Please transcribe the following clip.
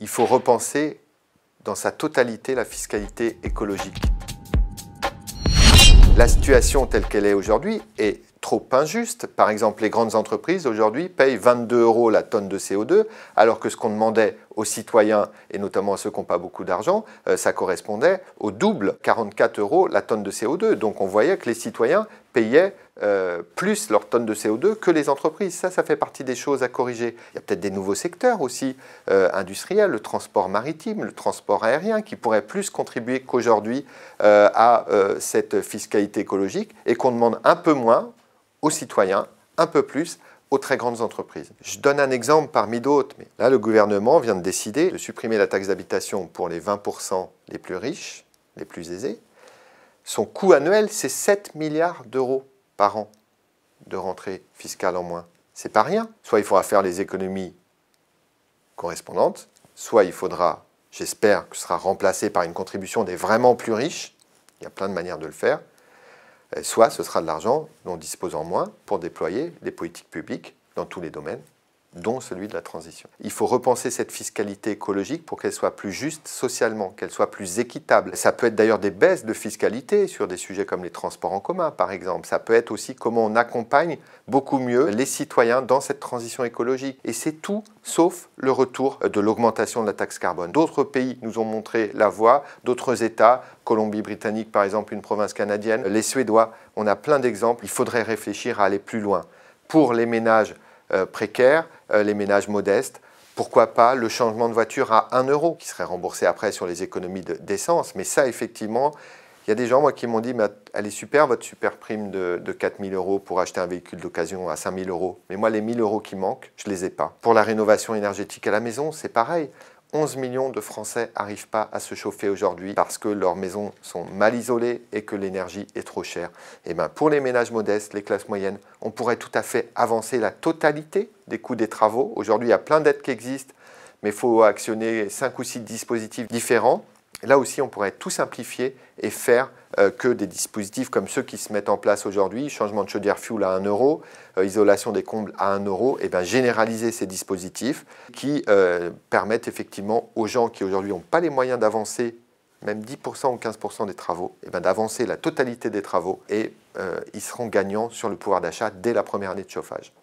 il faut repenser dans sa totalité la fiscalité écologique. La situation telle qu'elle est aujourd'hui est trop injuste. Par exemple, les grandes entreprises aujourd'hui payent 22 euros la tonne de CO2, alors que ce qu'on demandait aux citoyens, et notamment à ceux qui n'ont pas beaucoup d'argent, euh, ça correspondait au double, 44 euros la tonne de CO2. Donc on voyait que les citoyens payaient euh, plus leur tonne de CO2 que les entreprises. Ça, ça fait partie des choses à corriger. Il y a peut-être des nouveaux secteurs aussi euh, industriels, le transport maritime, le transport aérien, qui pourraient plus contribuer qu'aujourd'hui à cette fiscalité écologique et qu'on demande un peu moins aux citoyens, un peu plus aux très grandes entreprises. Je donne un exemple parmi d'autres, mais là le gouvernement vient de décider de supprimer la taxe d'habitation pour les 20% les plus riches, les plus aisés. Son coût annuel, c'est 7 milliards d'euros par an de rentrée fiscale en moins. C'est pas rien. Soit il faudra faire les économies correspondantes, soit il faudra, j'espère que ce sera remplacé par une contribution des vraiment plus riches. Il y a plein de manières de le faire. Euh, soit ce sera de l'argent dont dispose en moins pour déployer des politiques publiques dans tous les domaines dont celui de la transition. Il faut repenser cette fiscalité écologique pour qu'elle soit plus juste socialement, qu'elle soit plus équitable. Ça peut être d'ailleurs des baisses de fiscalité sur des sujets comme les transports en commun, par exemple. Ça peut être aussi comment on accompagne beaucoup mieux les citoyens dans cette transition écologique. Et c'est tout sauf le retour de l'augmentation de la taxe carbone. D'autres pays nous ont montré la voie, d'autres États, Colombie-Britannique par exemple, une province canadienne, les Suédois, on a plein d'exemples. Il faudrait réfléchir à aller plus loin. Pour les ménages euh, précaires, les ménages modestes. Pourquoi pas le changement de voiture à 1 euro, qui serait remboursé après sur les économies d'essence. Mais ça, effectivement, il y a des gens moi, qui m'ont dit elle est super, votre super prime de, de 4 000 euros pour acheter un véhicule d'occasion à 5 000 euros. Mais moi, les 1 000 euros qui manquent, je ne les ai pas. Pour la rénovation énergétique à la maison, c'est pareil. 11 millions de Français n'arrivent pas à se chauffer aujourd'hui parce que leurs maisons sont mal isolées et que l'énergie est trop chère. Et eh ben pour les ménages modestes, les classes moyennes, on pourrait tout à fait avancer la totalité des coûts des travaux. Aujourd'hui, il y a plein d'aides qui existent, mais il faut actionner 5 ou 6 dispositifs différents. Là aussi, on pourrait tout simplifier et faire euh, que des dispositifs comme ceux qui se mettent en place aujourd'hui, changement de chaudière fuel à 1 euro, euh, isolation des combles à 1 euro, et bien généraliser ces dispositifs qui euh, permettent effectivement aux gens qui aujourd'hui n'ont pas les moyens d'avancer même 10% ou 15% des travaux, ben d'avancer la totalité des travaux et ils seront gagnants sur le pouvoir d'achat dès la première année de chauffage.